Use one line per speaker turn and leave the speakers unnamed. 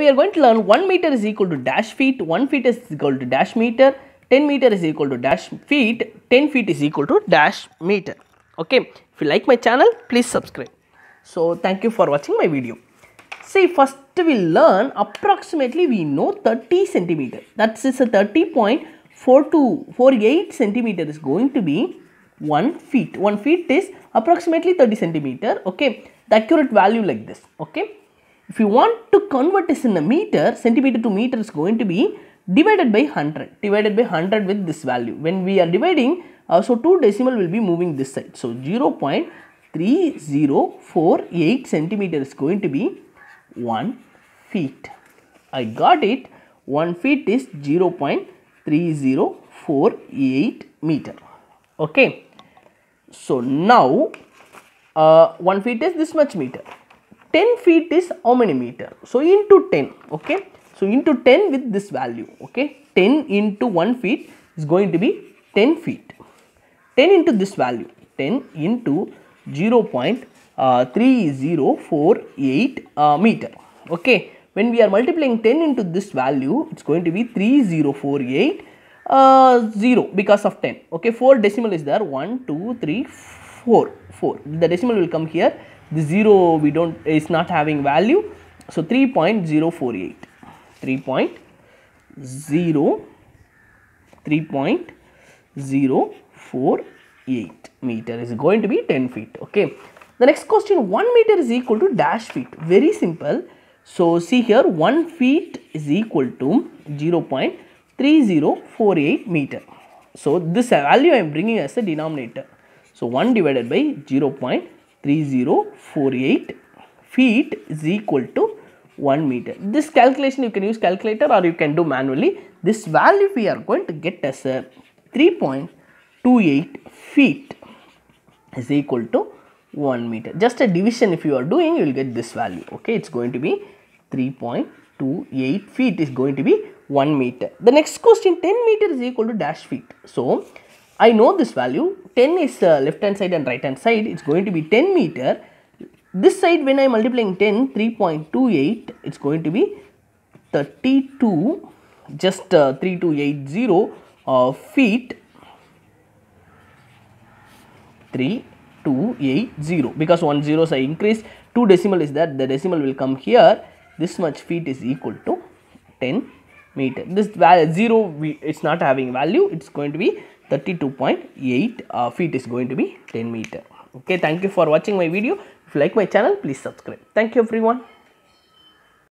We are going to learn 1 meter is equal to dash feet, 1 feet is equal to dash meter, 10 meter is equal to dash feet, 10 feet is equal to dash meter. Okay, if you like my channel, please subscribe. So, thank you for watching my video. See, first we learn approximately we know 30 centimeter. That is a 30.4248 centimeter is going to be 1 feet. 1 feet is approximately 30 centimeter. Okay, the accurate value like this. Okay, if you want to convert this in a meter, centimeter to meter is going to be divided by 100. Divided by 100 with this value. When we are dividing, uh, so 2 decimal will be moving this side. So 0.3048 centimeter is going to be 1 feet. I got it. 1 feet is 0.3048 meter. Okay. So now uh, 1 feet is this much meter. 10 feet is how many meter? So into 10. Okay. So into 10 with this value. Okay. 10 into 1 feet is going to be 10 feet. 10 into this value. 10 into 0.3048 uh, meter. Okay. When we are multiplying 10 into this value, it's going to be 3048 uh, 0 because of 10. Okay. 4 decimal is there. 1, 2, 3, 4. 4. The decimal will come here. The 0 we don't is not having value. So 3.048. 3.0 3.048 meter is going to be 10 feet. Okay. The next question 1 meter is equal to dash feet. Very simple. So see here 1 feet is equal to 0.3048 meter. So this value I am bringing as a denominator. So 1 divided by 0.3048 feet is equal to 1 meter. This calculation you can use calculator or you can do manually. This value we are going to get as a 3.28 feet is equal to 1 meter. Just a division if you are doing you will get this value. Okay, it's going to be 3.28 feet is going to be 1 meter. The next question 10 meter is equal to dash feet. So, I know this value 10 is uh, left hand side and right hand side. It's going to be 10 meter. This side when I am multiplying 10 3.28 it's going to be 32 just uh, 3280 uh, feet. 3280 because one zeros I increase 2 decimal is that. The decimal will come here. This much feet is equal to 10 meter this value 0 we, it's not having value. It's going to be 32.8 uh, feet is going to be 10 meter. Okay thank you for watching my video. If you like my channel please subscribe. Thank you everyone